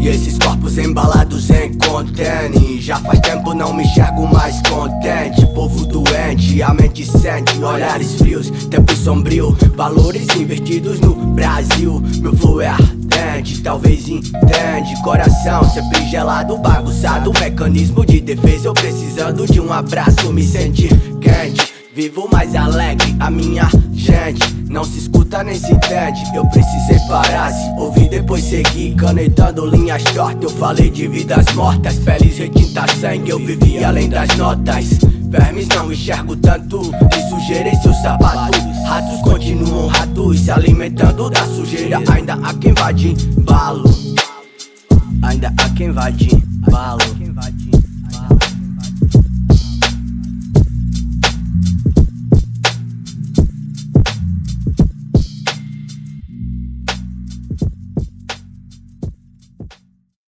E esses corpos embalados em contêiner Já faz tempo não me enxergo mais contente. Povo doente, a mente sente. Olhares frios, tempo sombrio. Valores invertidos no Brasil. Meu flow é ardente, talvez entende. Coração sempre gelado, bagunçado. Mecanismo de defesa, eu precisando de um abraço. Me sentir quente Vivo mais alegre, a minha gente Não se escuta nem se entende Eu precisei parar, se ouvir depois seguir. Canetando linhas tortas Eu falei de vidas mortas. Peles retinta sangue Eu vivi além das notas. Vermes não enxergo tanto E sujeira em seus sapatos Ratos continuam ratos Se alimentando da sujeira. Ainda há quem vá de embalo. Ainda há quem vá de embalo